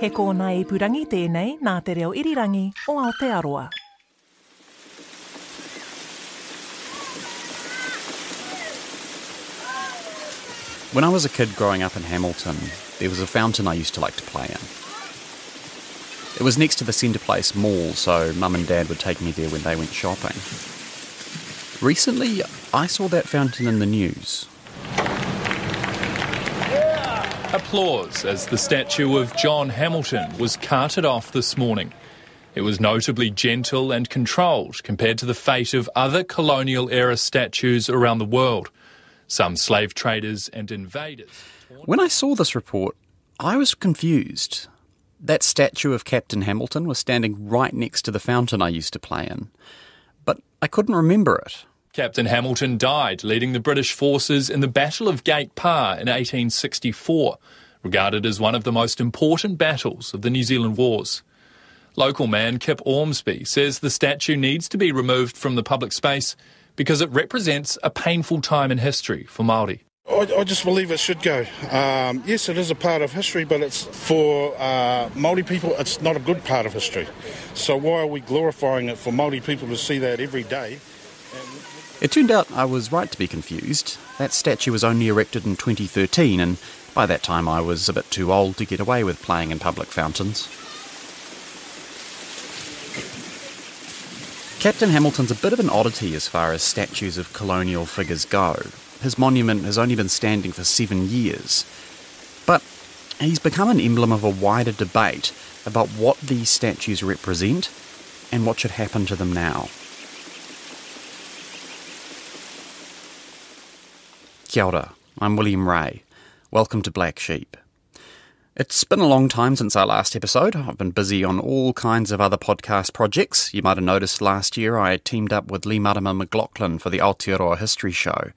He kōna i purangi tēnei nā te reo irirangi o Aotearoa. When I was a kid growing up in Hamilton, there was a fountain I used to like to play in. It was next to the Centre Place Mall, so mum and dad would take me there when they went shopping. Recently, I saw that fountain in the news. Applause as the statue of John Hamilton was carted off this morning. It was notably gentle and controlled compared to the fate of other colonial era statues around the world. Some slave traders and invaders. When I saw this report, I was confused. That statue of Captain Hamilton was standing right next to the fountain I used to play in, but I couldn't remember it. Captain Hamilton died leading the British forces in the Battle of Gate Pa in 1864, regarded as one of the most important battles of the New Zealand Wars. Local man Kip Ormsby says the statue needs to be removed from the public space because it represents a painful time in history for Māori. I, I just believe it should go. Um, yes, it is a part of history, but it's for uh, Māori people. It's not a good part of history. So why are we glorifying it for Māori people to see that every day? It turned out I was right to be confused. That statue was only erected in 2013, and by that time I was a bit too old to get away with playing in public fountains. Captain Hamilton's a bit of an oddity as far as statues of colonial figures go. His monument has only been standing for seven years. But he's become an emblem of a wider debate about what these statues represent and what should happen to them now. Kia ora, I'm William Ray. Welcome to Black Sheep. It's been a long time since our last episode. I've been busy on all kinds of other podcast projects. You might have noticed last year I teamed up with Leigh Marama McLachlan for the Aotearoa History Show.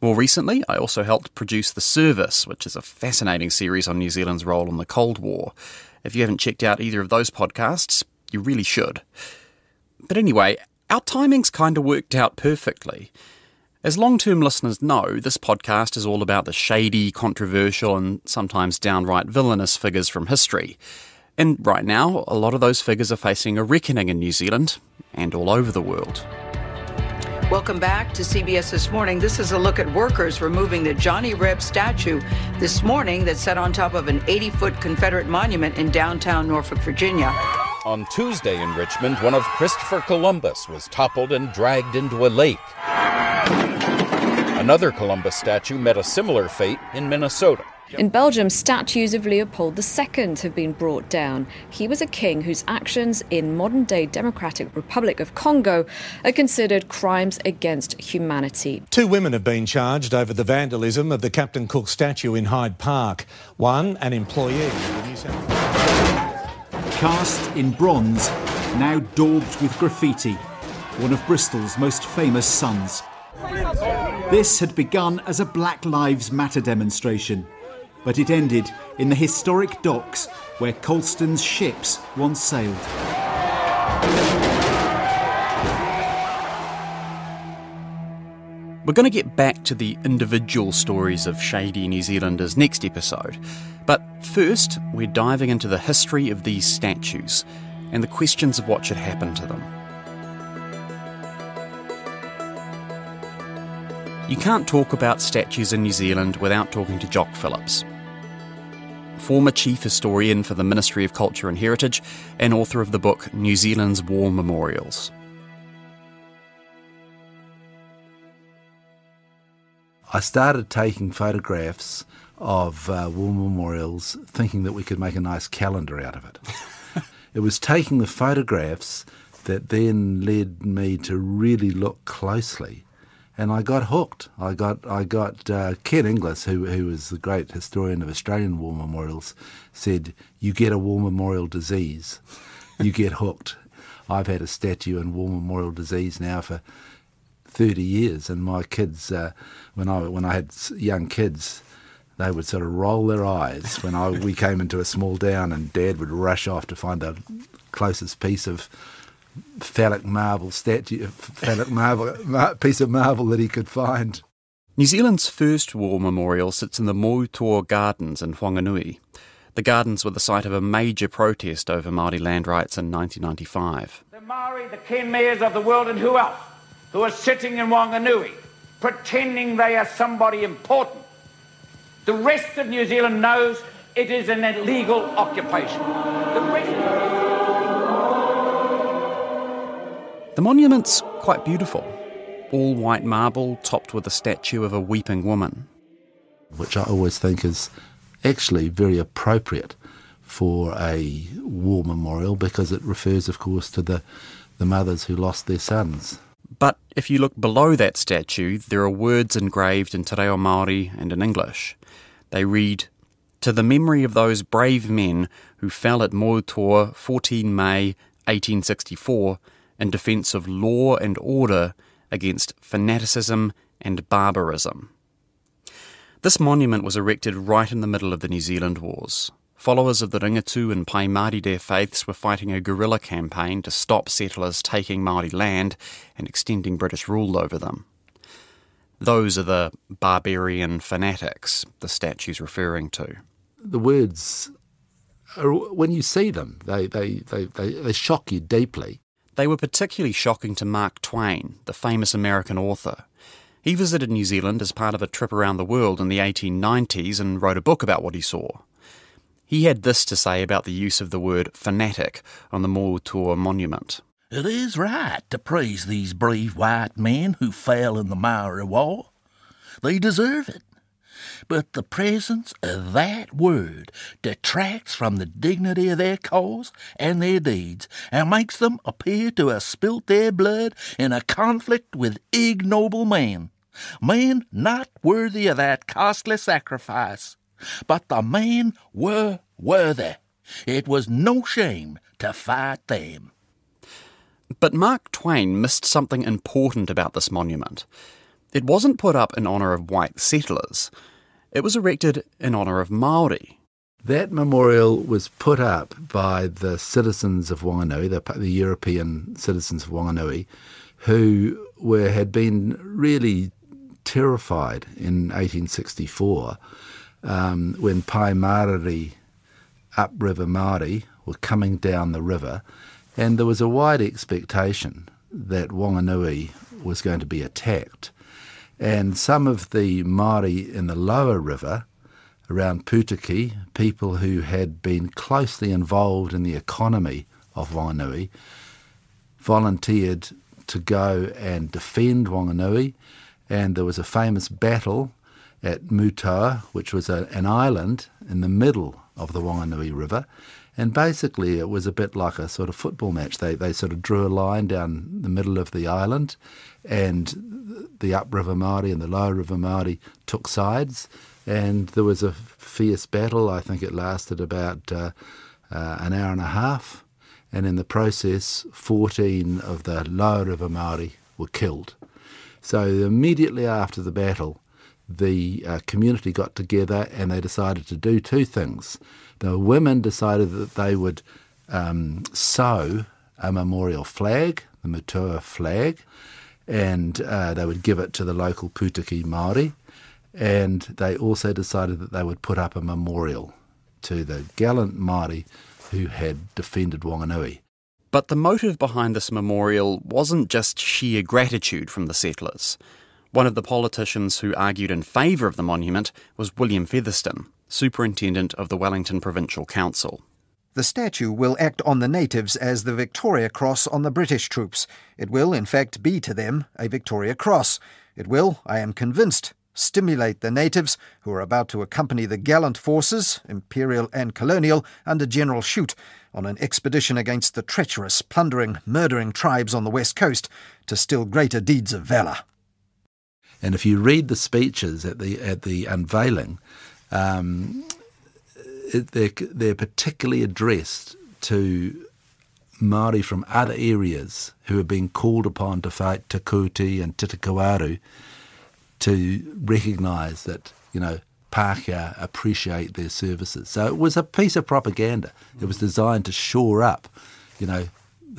More recently, I also helped produce The Service, which is a fascinating series on New Zealand's role in the Cold War. If you haven't checked out either of those podcasts, you really should. But anyway, our timing's kind of worked out perfectly. As long term listeners know, this podcast is all about the shady, controversial, and sometimes downright villainous figures from history. And right now, a lot of those figures are facing a reckoning in New Zealand and all over the world. Welcome back to CBS This Morning. This is a look at workers removing the Johnny Reb statue this morning that sat on top of an 80 foot Confederate monument in downtown Norfolk, Virginia. On Tuesday in Richmond, one of Christopher Columbus was toppled and dragged into a lake. Another Columbus statue met a similar fate in Minnesota. In Belgium, statues of Leopold II have been brought down. He was a king whose actions in modern day Democratic Republic of Congo are considered crimes against humanity. Two women have been charged over the vandalism of the Captain Cook statue in Hyde Park. One, an employee of the New Cast in bronze, now daubed with graffiti, one of Bristol's most famous sons. This had begun as a Black Lives Matter demonstration, but it ended in the historic docks where Colston's ships once sailed. We're going to get back to the individual stories of shady New Zealanders next episode. But first, we're diving into the history of these statues and the questions of what should happen to them. You can't talk about statues in New Zealand without talking to Jock Phillips, former chief historian for the Ministry of Culture and Heritage and author of the book New Zealand's War Memorials. I started taking photographs of uh, war memorials thinking that we could make a nice calendar out of it. it was taking the photographs that then led me to really look closely. And I got hooked. I got I got uh, Ken Inglis, who who was the great historian of Australian war memorials, said you get a war memorial disease, you get hooked. I've had a statue and war memorial disease now for 30 years, and my kids, uh, when I when I had young kids, they would sort of roll their eyes when I we came into a small town, and Dad would rush off to find the closest piece of phallic marble statue, uh, phallic marble piece of marble that he could find. New Zealand's first war memorial sits in the Moutoa Gardens in Whanganui. The gardens were the site of a major protest over Māori land rights in 1995. The Maori, the ken mayors of the world, and who else, who are sitting in Whanganui pretending they are somebody important. The rest of New Zealand knows it is an illegal occupation. The monument's quite beautiful. All white marble, topped with a statue of a weeping woman. Which I always think is actually very appropriate for a war memorial because it refers, of course, to the, the mothers who lost their sons. But if you look below that statue, there are words engraved in Te Reo Māori and in English. They read, To the memory of those brave men who fell at Moutoa 14 May 1864 in defence of law and order against fanaticism and barbarism. This monument was erected right in the middle of the New Zealand Wars. Followers of the Ringatu and Pai Mārire faiths were fighting a guerrilla campaign to stop settlers taking Māori land and extending British rule over them. Those are the barbarian fanatics the statue's referring to. The words, are, when you see them, they, they, they, they, they shock you deeply. They were particularly shocking to Mark Twain, the famous American author. He visited New Zealand as part of a trip around the world in the 1890s and wrote a book about what he saw. He had this to say about the use of the word fanatic on the Moutoa monument. It is right to praise these brave white men who fell in the Maori War. They deserve it. But the presence of that word detracts from the dignity of their cause and their deeds, and makes them appear to have spilt their blood in a conflict with ignoble men, men not worthy of that costly sacrifice. But the men were worthy. It was no shame to fight them. But Mark Twain missed something important about this monument. It wasn't put up in honour of white settlers. It was erected in honour of Maori. That memorial was put up by the citizens of Wanganui, the, the European citizens of Wanganui, who were had been really terrified in 1864 um, when Pai Mārire upriver Māori were coming down the river, and there was a wide expectation that Wanganui was going to be attacked. And some of the Māori in the lower river, around Putiki, people who had been closely involved in the economy of Wanganui, volunteered to go and defend Wanganui. And there was a famous battle at Moutoa, which was a, an island in the middle of the Wanganui River. And basically, it was a bit like a sort of football match. They, they sort of drew a line down the middle of the island, and the upriver Māori and the lower river Māori took sides. And there was a fierce battle. I think it lasted about uh, uh, an hour and a half. And in the process, 14 of the lower river Māori were killed. So immediately after the battle, the uh, community got together and they decided to do two things. The women decided that they would um, sew a memorial flag, the Moutoa flag, and uh, they would give it to the local Putiki Māori. And they also decided that they would put up a memorial to the gallant Māori who had defended Wanganui. But the motive behind this memorial wasn't just sheer gratitude from the settlers. One of the politicians who argued in favour of the monument was William Featherston, Superintendent of the Wellington Provincial Council. The statue will act on the natives as the Victoria Cross on the British troops. It will, in fact, be to them a Victoria Cross. It will, I am convinced, stimulate the natives who are about to accompany the gallant forces, imperial and colonial, under General Chute on an expedition against the treacherous, plundering, murdering tribes on the west coast to still greater deeds of valour. And if you read the speeches at the at the unveiling, um, they're they're particularly addressed to Māori from other areas who have been called upon to fight Te Kooti and Titokowaru to recognise that you know Pākehā appreciate their services. So it was a piece of propaganda. It was designed to shore up, you know,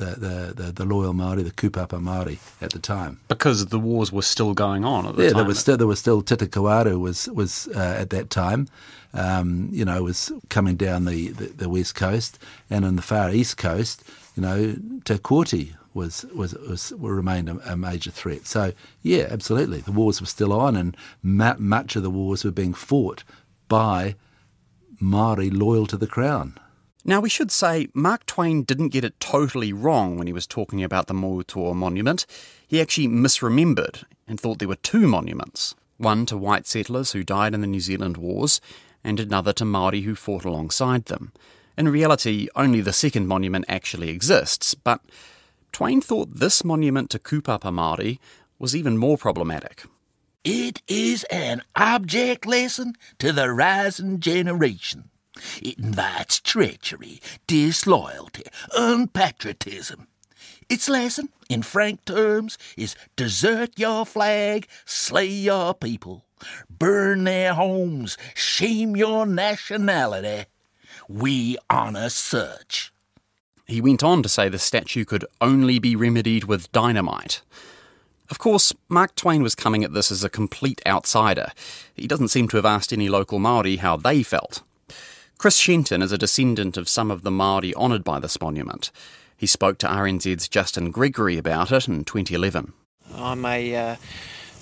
the, the, the, the loyal Maori, the kupapa Maori at the time. Because the wars were still going on at the yeah, time. there was still there was still was was uh, at that time. Um, you know, was coming down the, the, the, west coast, and on the far east coast, you know, Te Kooti was was, was remained a, a, major threat. So yeah, absolutely, the wars were still on, and ma- much of the wars were being fought by Maori loyal to the crown. Now, we should say Mark Twain didn't get it totally wrong when he was talking about the Moutoa monument. He actually misremembered and thought there were two monuments one to white settlers who died in the New Zealand Wars, and another to Maori who fought alongside them. In reality, only the second monument actually exists, but Twain thought this monument to Kupapa Māori was even more problematic. It is an object lesson to the rising generation. It invites treachery, disloyalty, unpatriotism. Its lesson, in frank terms, is desert your flag, slay your people, burn their homes, shame your nationality. We honour such. He went on to say the statue could only be remedied with dynamite. Of course, Mark Twain was coming at this as a complete outsider. He doesn't seem to have asked any local Maori how they felt. Chris Shenton is a descendant of some of the Māori honoured by this monument. He spoke to RNZ's Justin Gregory about it in 2011. I'm a uh,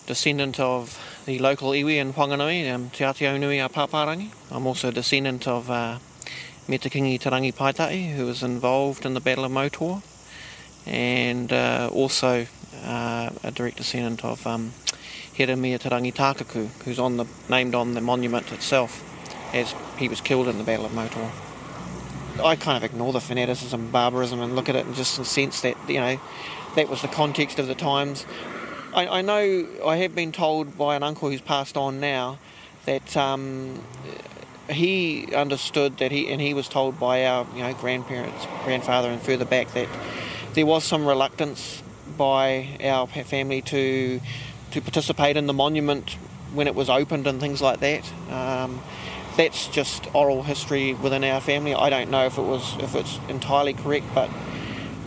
descendant of the local iwi in Whanganui, um, Te Atihaunui a Paparangi. I'm also a descendant of uh, Me Te Kingi Tarangi Paitai, who was involved in the Battle of Moutoa, and uh, also uh, a direct descendant of um, Heremia Tarangi Takaku, who's on the, named on the monument itself as he was killed in the Battle of Moutoa. I kind of ignore the fanaticism and barbarism and look at it and just sense that, you know, that was the context of the times. I, I know I have been told by an uncle who's passed on now that um, he understood that he, and he was told by our, you know, grandparents, grandfather and further back that there was some reluctance by our family to to participate in the monument when it was opened and things like that. Um, that's just oral history within our family. I don't know if it was if it's entirely correct, but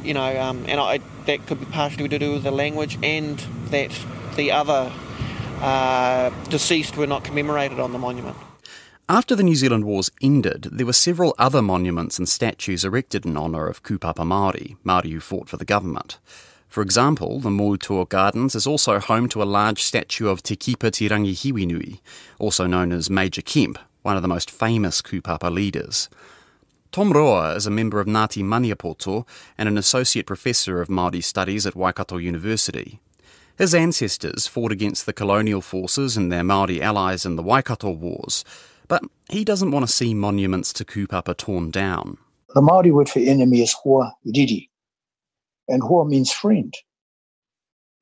you know, um, and I, that could be partially to do with the language and that the other uh, deceased were not commemorated on the monument. After the New Zealand Wars ended, there were several other monuments and statues erected in honour of Kupapa Māori, Māori who fought for the government. For example, the Moutoa Gardens is also home to a large statue of Te Keepa Te Rangihiwinui, also known as Major Kemp, one of the most famous Kupapa leaders. Tom Roa is a member of Ngāti Maniapoto and an associate professor of Māori studies at Waikato University. His ancestors fought against the colonial forces and their Māori allies in the Waikato Wars, but he doesn't want to see monuments to Kupapa torn down. The Māori word for enemy is hoa riri, and hoa means friend.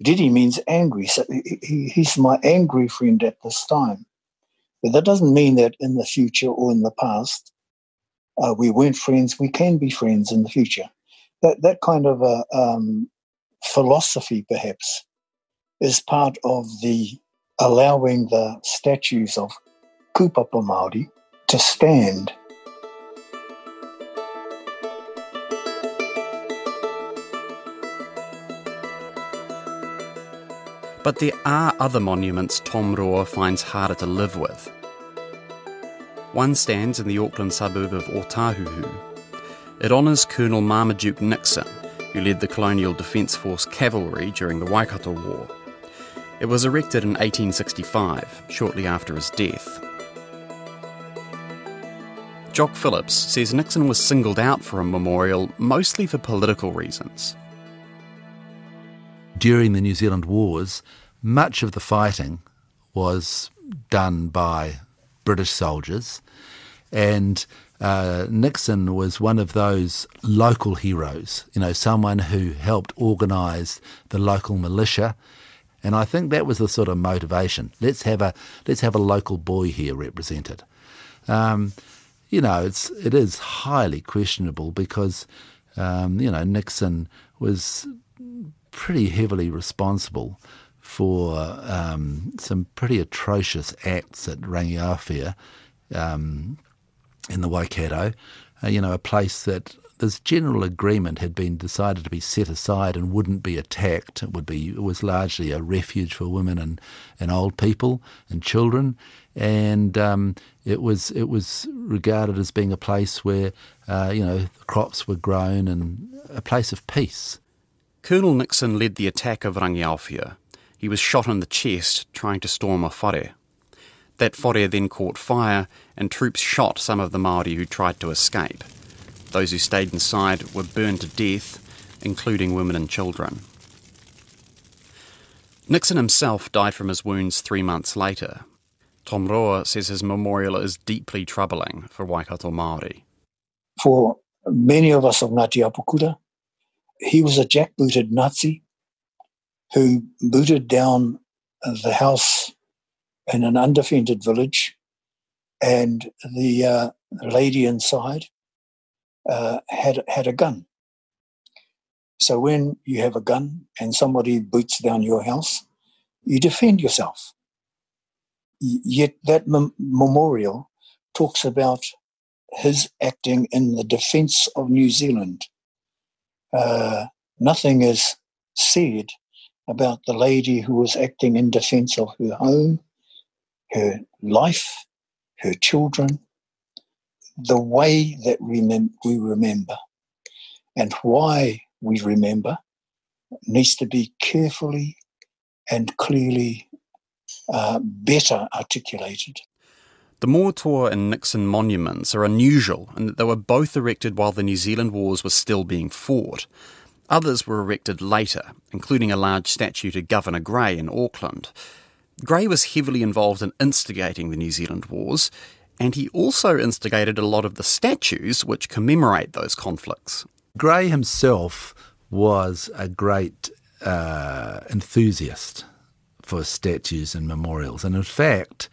Riri means angry, so he, he's my angry friend at this time. But that doesn't mean that in the future or in the past uh, we weren't friends. We can be friends in the future. That that kind of a um, philosophy, perhaps, is part of the allowing the statues of Kupapa Māori to stand But there are other monuments Tom Roa finds harder to live with. One stands in the Auckland suburb of Otahuhu. It honours Colonel Marmaduke Nixon, who led the Colonial Defence Force cavalry during the Waikato War. It was erected in 1865, shortly after his death. Jock Phillips says Nixon was singled out for a memorial mostly for political reasons during the New Zealand Wars, much of the fighting was done by British soldiers, and uh, Nixon was one of those local heroes, you know, someone who helped organise the local militia. And I think that was the sort of motivation. Let's have a let's have a local boy here represented. Um, you know, it's it is highly questionable because um, you know Nixon was pretty heavily responsible for um, some pretty atrocious acts at Rangiaowhia um, in the Waikato. Uh, you know, a place that this general agreement had been decided to be set aside and wouldn't be attacked. It would be it was largely a refuge for women and, and old people and children, and um, it was it was regarded as being a place where uh, you know crops were grown and a place of peace. Colonel Nixon led the attack of Rangiaowhia. He was shot in the chest trying to storm a whare. That whare then caught fire, and troops shot some of the Maori who tried to escape. Those who stayed inside were burned to death, including women and children. Nixon himself died from his wounds three months later. Tom Roa says his memorial is deeply troubling for Waikato Māori. For many of us of Ngāti Apakura, he was a jackbooted Nazi who booted down the house in an undefended village, and the uh, lady inside uh, had had a gun. So when you have a gun and somebody boots down your house, you defend yourself. Yet that mem- memorial talks about his acting in the defence of New Zealand. Uh, nothing is said about the lady who was acting in defence of her home, her life, her children, the way that we, we remember and why we remember needs to be carefully and clearly uh, better articulated. The Moutoa and Nixon monuments are unusual in that they were both erected while the New Zealand Wars were still being fought. Others were erected later, including a large statue to Governor Grey in Auckland. Grey was heavily involved in instigating the New Zealand Wars, and he also instigated a lot of the statues which commemorate those conflicts. Grey himself was a great uh, enthusiast for statues and memorials, and in fact,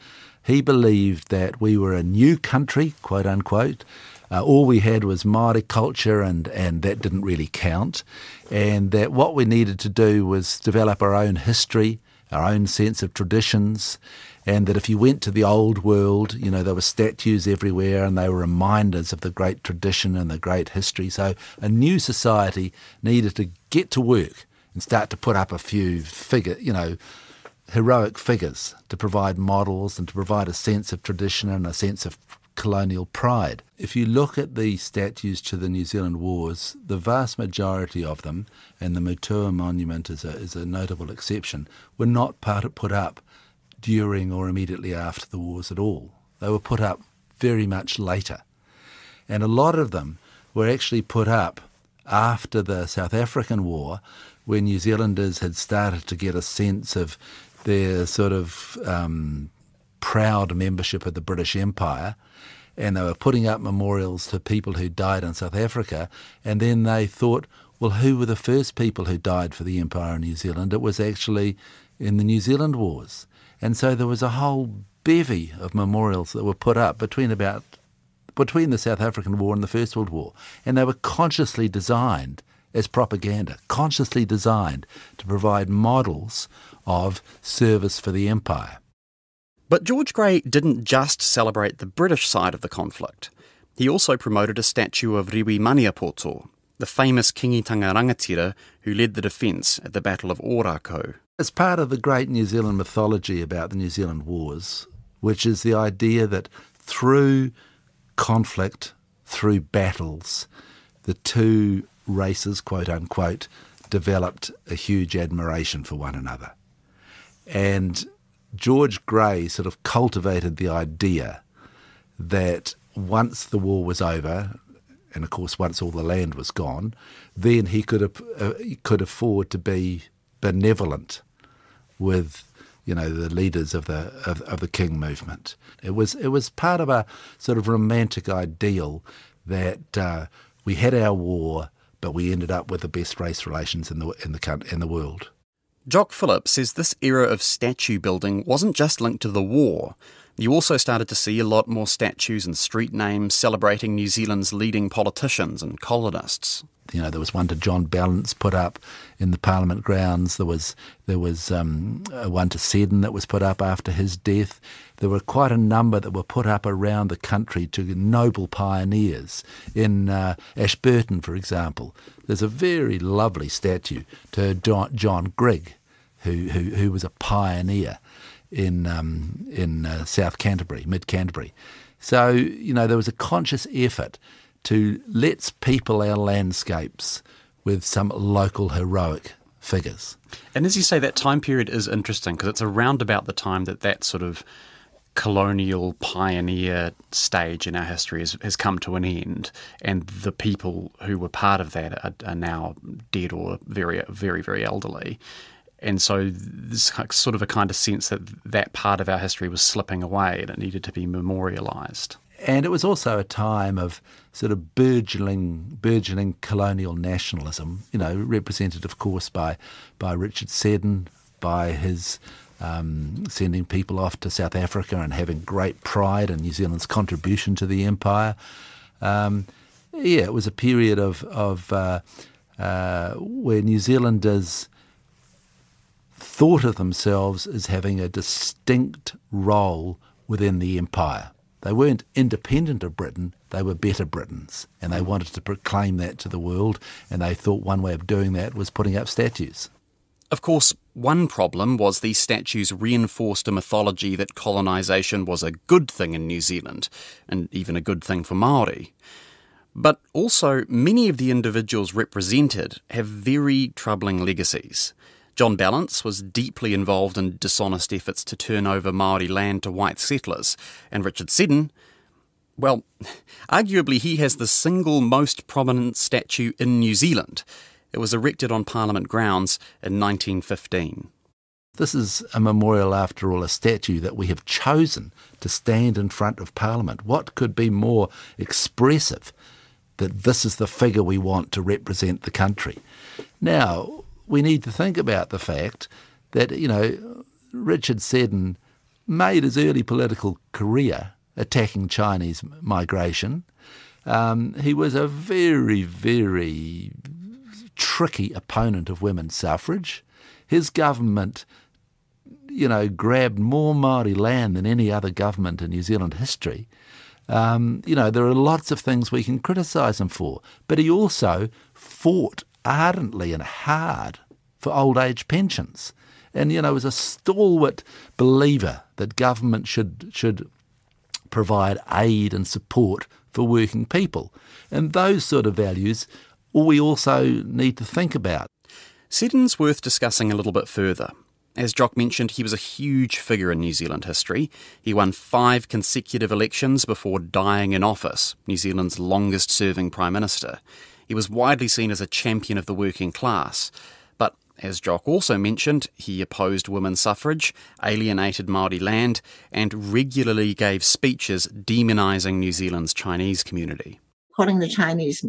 he believed that we were a new country, quote unquote. Uh, all we had was Māori culture, and, and that didn't really count. And that what we needed to do was develop our own history, our own sense of traditions, and that if you went to the old world, you know, there were statues everywhere and they were reminders of the great tradition and the great history. So a new society needed to get to work and start to put up a few figure, you know, heroic figures to provide models and to provide a sense of tradition and a sense of colonial pride. If you look at the statues to the New Zealand Wars, the vast majority of them, and the Moutoa Monument is a, is a notable exception, were not part, put up during or immediately after the wars at all. They were put up very much later. And a lot of them were actually put up after the South African War when New Zealanders had started to get a sense of their sort of um, proud membership of the British Empire, and they were putting up memorials to people who died in South Africa, and then they thought, well, who were the first people who died for the Empire in New Zealand? It was actually in the New Zealand Wars. And so there was a whole bevy of memorials that were put up between about between the South African War and the First World War, and they were consciously designed as propaganda, consciously designed to provide models of service for the empire. But George Grey didn't just celebrate the British side of the conflict. He also promoted a statue of Rewi Maniapoto, the famous Kingitanga rangatira who led the defence at the Battle of Ōrākau. As part of the great New Zealand mythology about the New Zealand Wars, which is the idea that through conflict, through battles, the two races, quote unquote, developed a huge admiration for one another. And George Grey sort of cultivated the idea that once the war was over, and of course once all the land was gone, then he could uh, could afford to be benevolent with you know the leaders of the of, of, the King movement. It was it was part of a sort of romantic ideal that uh, we had our war, but we ended up with the best race relations in the in the in the world. Jock Phillips says this era of statue building wasn't just linked to the war. You also started to see a lot more statues and street names celebrating New Zealand's leading politicians and colonists. You know, there was one to John Ballance put up in the Parliament grounds. There was there was um, one to Seddon that was put up after his death. There were quite a number that were put up around the country to noble pioneers. In uh, Ashburton, for example, there's a very lovely statue to John Grigg, who, who, who was a pioneer in um, in uh, South Canterbury, mid Canterbury. So you know there was a conscious effort to let's people our landscapes with some local heroic figures. And as you say, that time period is interesting because it's around about the time that that sort of colonial pioneer stage in our history has, has come to an end, and the people who were part of that are, are now dead or very, very, very elderly. And so, this sort of a kind of sense that that part of our history was slipping away and it needed to be memorialised. And it was also a time of sort of burgeoning, burgeoning colonial nationalism, you know, represented, of course, by, by Richard Seddon, by his um, sending people off to South Africa and having great pride in New Zealand's contribution to the empire. Um, yeah, it was a period of, of uh, uh, where New Zealanders thought of themselves as having a distinct role within the empire. They weren't independent of Britain, they were better Britons, and they wanted to proclaim that to the world, and they thought one way of doing that was putting up statues. Of course, one problem was these statues reinforced a mythology that colonisation was a good thing in New Zealand, and even a good thing for Maori. But also, many of the individuals represented have very troubling legacies. John Ballance was deeply involved in dishonest efforts to turn over Maori land to white settlers, and Richard Seddon, well, arguably he has the single most prominent statue in New Zealand. It was erected on Parliament grounds in 1915. This is a memorial, after all, a statue that we have chosen to stand in front of Parliament. What could be more expressive that this is the figure we want to represent the country? Now, we need to think about the fact that, you know, Richard Seddon made his early political career attacking Chinese migration. Um, he was a very, very tricky opponent of women's suffrage. His government, you know, grabbed more Maori land than any other government in New Zealand history. Um, you know, there are lots of things we can criticise him for, but he also fought ardently and hard for old age pensions. And, you know, was a stalwart believer that government should, should provide aid and support for working people. And those sort of values we also need to think about. Seddon's worth discussing a little bit further. As Jock mentioned, he was a huge figure in New Zealand history. He won five consecutive elections before dying in office, New Zealand's longest serving Prime Minister. He was widely seen as a champion of the working class. But, as Jock also mentioned, he opposed women's suffrage, alienated Māori land, and regularly gave speeches demonising New Zealand's Chinese community. Calling the Chinese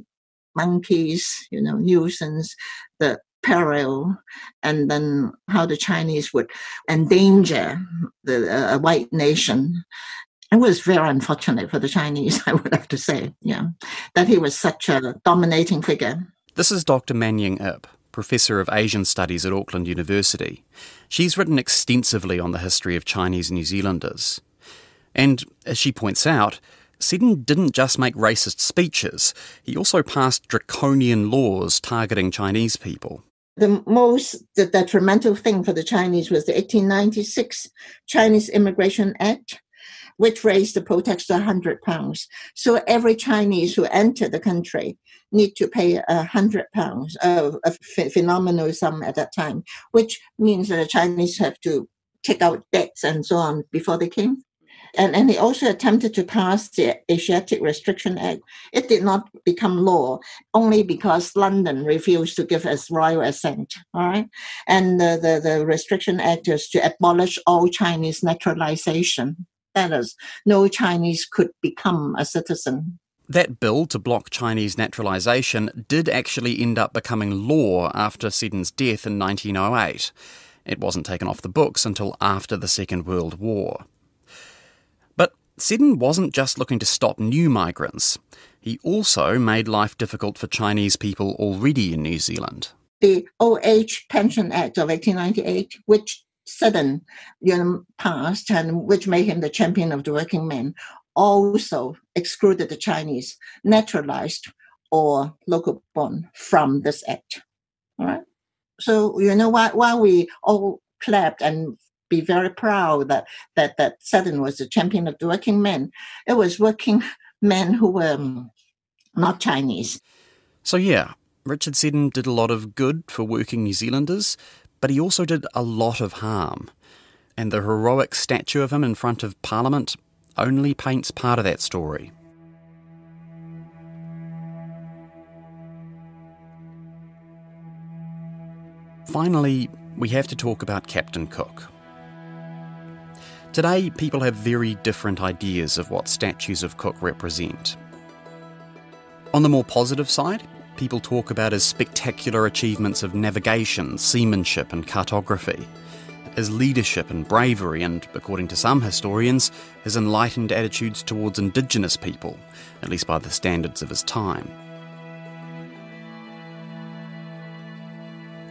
monkeys, you know, nuisance, the peril, and then how the Chinese would endanger the uh, white nation. It was very unfortunate for the Chinese, I would have to say, yeah, that he was such a dominating figure. This is Dr. Manying Ip, Professor of Asian Studies at Auckland University. She's written extensively on the history of Chinese New Zealanders. And as she points out, Seddon didn't just make racist speeches, he also passed draconian laws targeting Chinese people. The most detrimental thing for the Chinese was the 1896 Chinese Immigration Act, which raised the tax to 100 pounds. So every Chinese who entered the country need to pay 100 pounds, a phenomenal sum at that time, which means that the Chinese have to take out debts and so on before they came and, and he also attempted to pass the Asiatic Restriction Act. It did not become law only because London refused to give us royal assent. All right, and the, the, the Restriction Act is to abolish all Chinese naturalization. That is, no Chinese could become a citizen. That bill to block Chinese naturalisation did actually end up becoming law after Seddon's death in 1908. It wasn't taken off the books until after the Second World War. But Seddon wasn't just looking to stop new migrants. He He also made life difficult for Chinese people already in New Zealand. The OH Pension Act of 1898, which Seddon you know, passed and which made him the champion of the working men, also excluded the Chinese naturalized or local born from this act. All right. So you know why why we all clapped and be very proud that that that Seddon was the champion of the working men. It was working men who were um, not Chinese. So yeah, Richard Seddon did a lot of good for working New Zealanders, but he also did a lot of harm. And the heroic statue of him in front of Parliament only paints part of that story. Finally, we have to talk about Captain Cook. Today, people have very different ideas of what statues of Cook represent. On the more positive side, people talk about his spectacular achievements of navigation, seamanship, and cartography, his leadership and bravery, and, according to some historians, his enlightened attitudes towards indigenous people, at least by the standards of his time.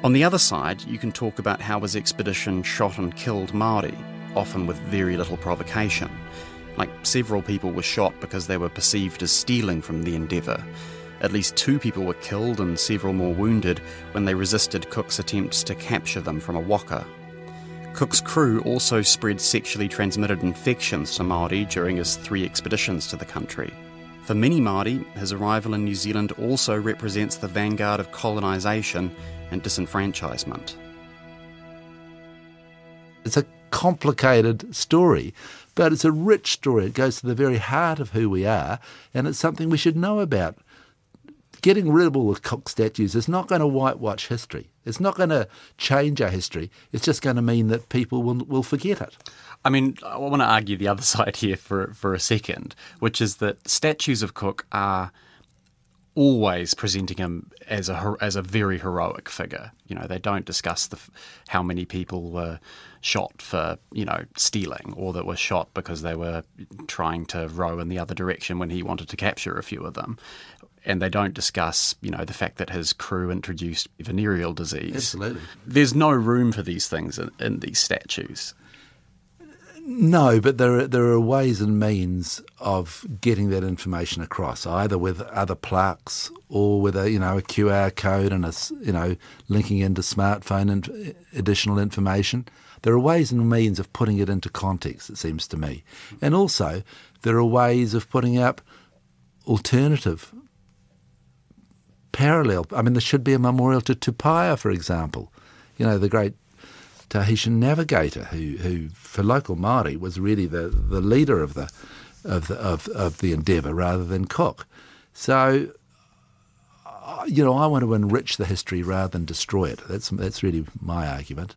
On the other side, you can talk about how his expedition shot and killed Maori, often with very little provocation. Like several people were shot because they were perceived as stealing from the endeavour, at least two people were killed and several more wounded when they resisted Cook's attempts to capture them from a waka. Cook's crew also spread sexually transmitted infections to Maori during his three expeditions to the country. For many Maori, his arrival in New Zealand also represents the vanguard of colonisation and disenfranchisement. It's a complicated story, but it's a rich story. It goes to the very heart of who we are, and it's something we should know about getting rid of all the Cook statues is not going to whitewash history. It's not going to change our history. It's just going to mean that people will, will forget it. I mean, I want to argue the other side here for for a second, which is that statues of Cook are always presenting him as a as a very heroic figure. You know, they don't discuss the how many people were shot for you know stealing or that were shot because they were trying to row in the other direction when he wanted to capture a few of them and they don't discuss, you know, the fact that his crew introduced venereal disease. Absolutely. There's no room for these things in, in these statues. No, but there are, there are ways and means of getting that information across, either with other plaques or with a you know a QR code and a you know linking into smartphone and additional information. There are ways and means of putting it into context. It seems to me, and also there are ways of putting up alternative parallel. I mean, there should be a memorial to Tupaia, for example. You know, the great Tahitian navigator who, who for local Maori was really the, the leader of the of the of, of the endeavour rather than Cook. So, you know, I want to enrich the history rather than destroy it. That's that's really my argument.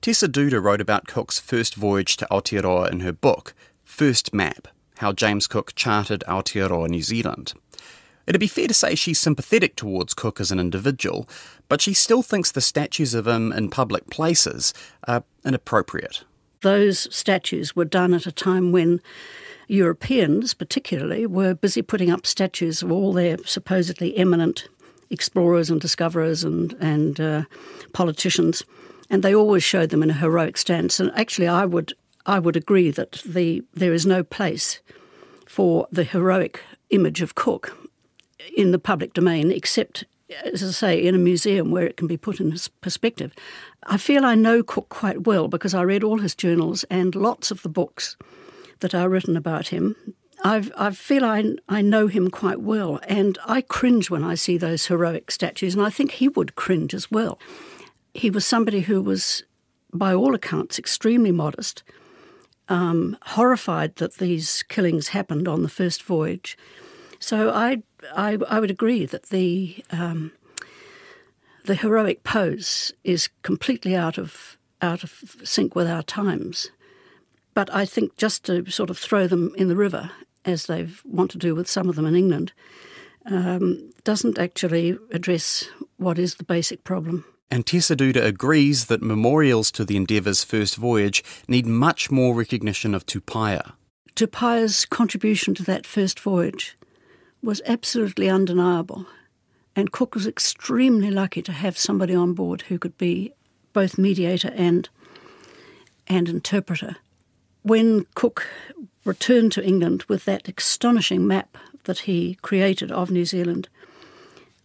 Tessa Duder wrote about Cook's first voyage to Aotearoa in her book, First Map How James Cook Charted Aotearoa, New Zealand. It'd be fair to say she's sympathetic towards Cook as an individual, but she still thinks the statues of him in public places are inappropriate. Those statues were done at a time when Europeans, particularly, were busy putting up statues of all their supposedly eminent explorers and discoverers and, and uh, politicians, and they always showed them in a heroic stance. And actually, I would I would agree that the there is no place for the heroic image of Cook in the public domain, except, as I say, in a museum where it can be put in perspective. I feel I know Cook quite well because I read all his journals and lots of the books that are written about him. I've, I feel I, I know him quite well, and I cringe when I see those heroic statues, and I think he would cringe as well. He was somebody who was, by all accounts, extremely modest, um, horrified that these killings happened on the first voyage. So I I, I would agree that the um, the heroic pose is completely out of out of sync with our times. But I think just to sort of throw them in the river, as they want to do with some of them in England, um, doesn't actually address what is the basic problem. And Tessa Duder agrees that memorials to the Endeavour's first voyage need much more recognition of Tupaia. Tupaia's contribution to that first voyage was absolutely undeniable. And Cook was extremely lucky to have somebody on board who could be both mediator and, and interpreter. When Cook returned to England with that astonishing map that he created of New Zealand,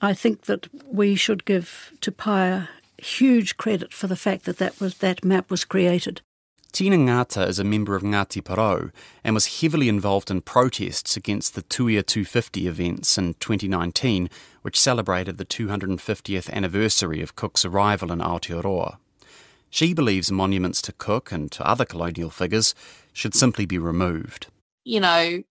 I think that we should give Tupaia huge credit for the fact that that, was, that map was created. Tina Ngata is a member of Ngati Porou and was heavily involved in protests against the Tuia 250 events in 2019, which celebrated the 250th anniversary of Cook's arrival in Aotearoa. She believes monuments to Cook and to other colonial figures should simply be removed. You know,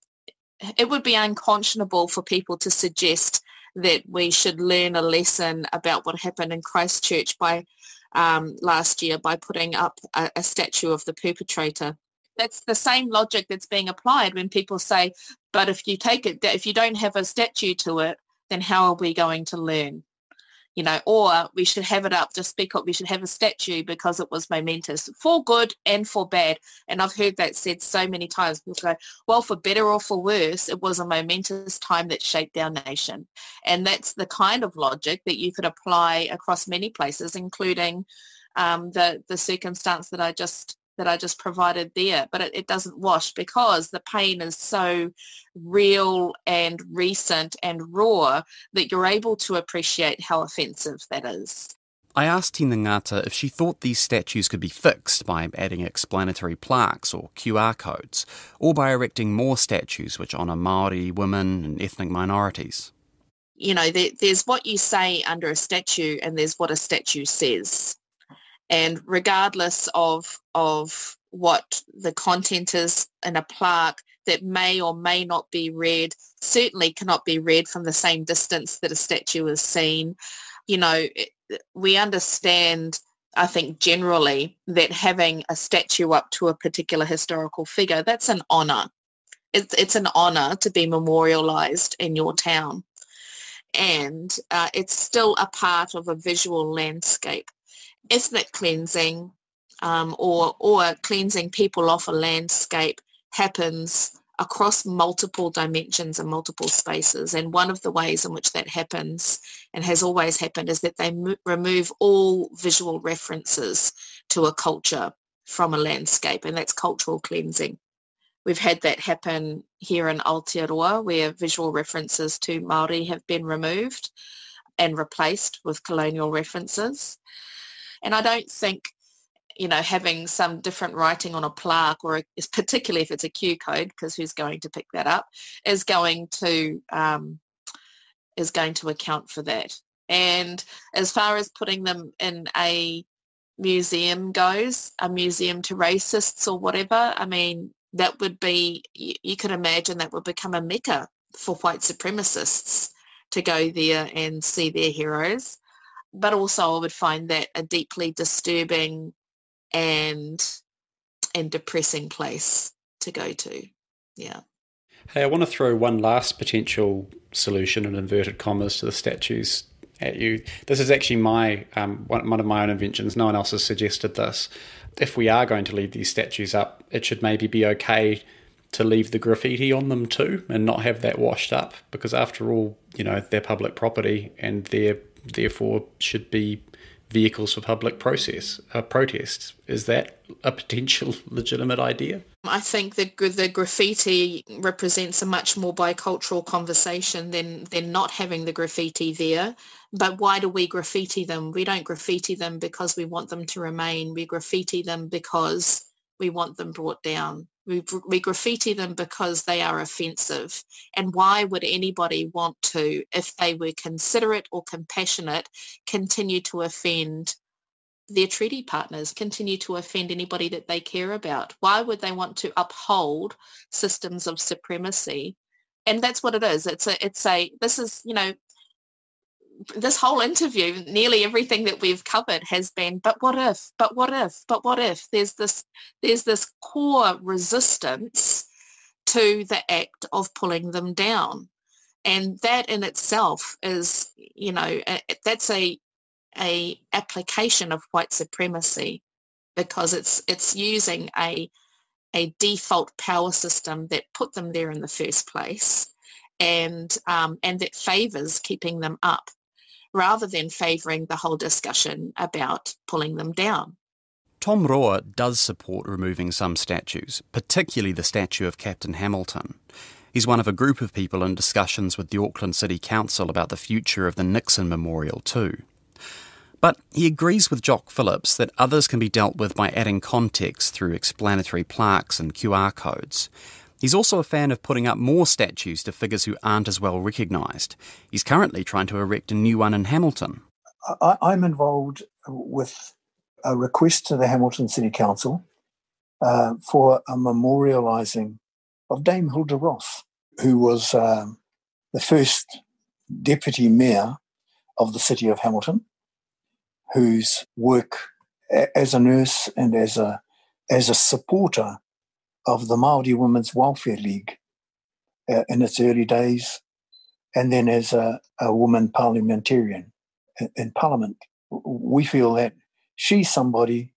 it would be unconscionable for people to suggest that we should learn a lesson about what happened in Christchurch by um, last year by putting up a, a statue of the perpetrator. That's the same logic that's being applied when people say, but if you take it, if you don't have a statue to it, then how are we going to learn? You know, or we should have it up just because we should have a statue because it was momentous for good and for bad. And I've heard that said so many times. People go, well, for better or for worse, it was a momentous time that shaped our nation. And that's the kind of logic that you could apply across many places, including um, the, the circumstance that I just that I just provided there, but it, it, doesn't wash because the pain is so real and recent and raw that you're able to appreciate how offensive that is. I asked Tina Ngata if she thought these statues could be fixed by adding explanatory plaques or QR codes, or by erecting more statues which honour Maori, women and ethnic minorities. You know, there, there's what you say under a statue and there's what a statue says and regardless of of what the content is in a plaque that may or may not be read certainly cannot be read from the same distance that a statue is seen. You know we understand I think generally that having a statue up to a particular historical figure that's an honor. It's, it's an honor to be memorialized in your town. And uh, it's still a part of a visual landscape ethnic cleansing um, or, or cleansing people off a landscape happens across multiple dimensions and multiple spaces. And one of the ways in which that happens and has always happened is that they mo- remove all visual references to a culture from a landscape, and that's cultural cleansing. We've had that happen here in Aotearoa where visual references to Māori have been removed and replaced with colonial references. And I don't think, you know, having some different writing on a plaque or a, particularly if it's a Q code, because who's going to pick that up, is going to um, is going to account for that. And as far as putting them in a museum goes, a museum to racists or whatever, I mean, that would be, you, you could imagine that would become a mecca for white supremacists to go there and see their heroes but also I would find that a deeply disturbing and and depressing place to go to. Yeah. Hey, I want to throw one last potential solution in inverted commas to the statues at you. This is actually my um, one, one of my own inventions. No one else has suggested this. If we are going to leave these statues up, it should maybe be okay to leave the graffiti on them too and not have that washed up because after all, you know, they're public property and they're therefore should be vehicles for public process uh, protests. Is that a potential legitimate idea? I think that the graffiti represents a much more bicultural conversation than than not having the graffiti there. But why do we graffiti them? We don't graffiti them because we want them to remain. We graffiti them because we want them brought down. We, we graffiti them because they are offensive. And why would anybody want to, if they were considerate or compassionate, continue to offend their treaty partners, continue to offend anybody that they care about? Why would they want to uphold systems of supremacy? And that's what it is. It's a, it's a, this is, you know, this whole interview, nearly everything that we've covered has been, but what if, but what if, but what if? There's this, there's this core resistance to the act of pulling them down. And that in itself is, you know, that's a, a application of white supremacy because it's, it's using a, a default power system that put them there in the first place and um, and that favours keeping them up rather than favouring the whole discussion about pulling them down. Tom Roa does support removing some statues, particularly the statue of Captain Hamilton. He's one of a group of people in discussions with the Auckland City Council about the future of the Nixon Memorial, too. But he agrees with Jock Phillips that others can be dealt with by adding context through explanatory plaques and QR codes. He's also a fan of putting up more statues to figures who aren't as well recognised. He's currently trying to erect a new one in Hamilton. I, I'm involved with a request to the Hamilton City Council uh, for a memorialising of Dame Hilda Ross, who was um, the first deputy mayor of the city of Hamilton, whose work as a nurse and as a as a supporter of the Maori Women's Welfare League uh, in its early days, and then as a, a woman parliamentarian in, in Parliament. We feel that she's somebody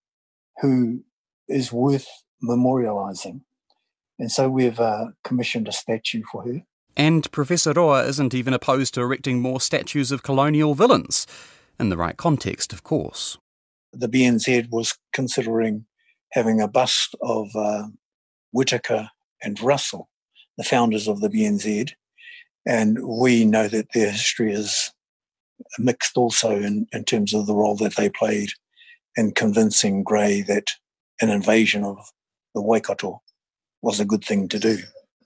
who is worth memorialising. And so we've uh, commissioned a statue for her. And Professor Roa isn't even opposed to erecting more statues of colonial villains, in the right context, of course. The BNZ was considering having a bust of uh, Whitaker and Russell, the founders of the BNZ. And we know that their history is mixed also in, in terms of the role that they played in convincing Grey that an invasion of the Waikato was a good thing to do.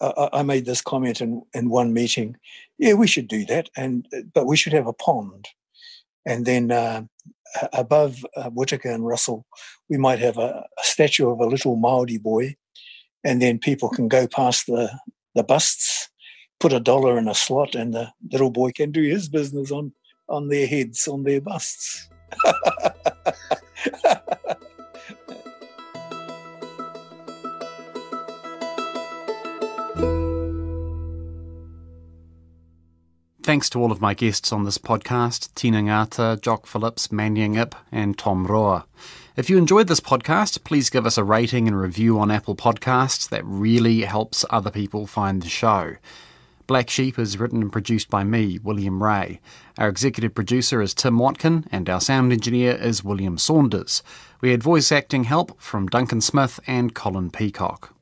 I, I made this comment in, in one meeting. Yeah, we should do that, and but we should have a pond, and then uh, above uh, Whitaker and Russell, we might have a, a statue of a little Maori boy and then people can go past the, the busts, put a dollar in a slot, and the little boy can do his business on, on their heads, on their busts. Thanks to all of my guests on this podcast Tina Ngata, Jock Phillips, Manying Ip, and Tom Roa. If you enjoyed this podcast, please give us a rating and review on Apple Podcasts. That really helps other people find the show. Black Sheep is written and produced by me, William Ray. Our executive producer is Tim Watkin, and our sound engineer is William Saunders. We had voice acting help from Duncan Smith and Colin Peacock.